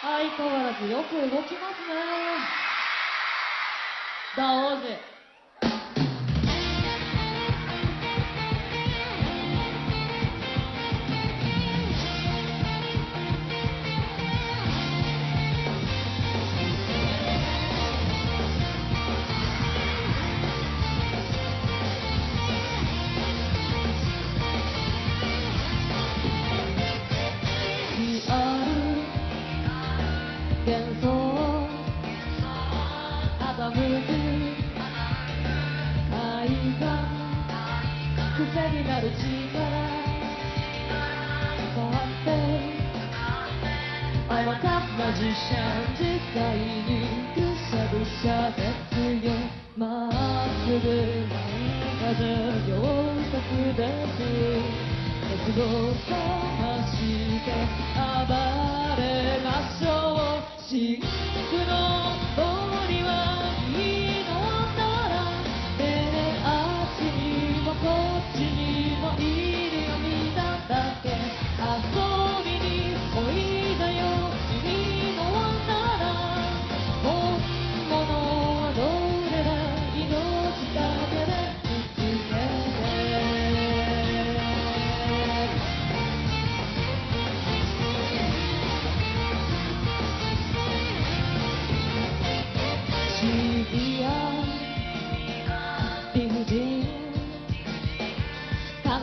相変わらずよく動きますね。ダオーズ。I'm a tough magician 実際にぐしゃぐしゃですよ。まっすぐに風凝縮です鉄道をかして暴れ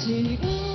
起舞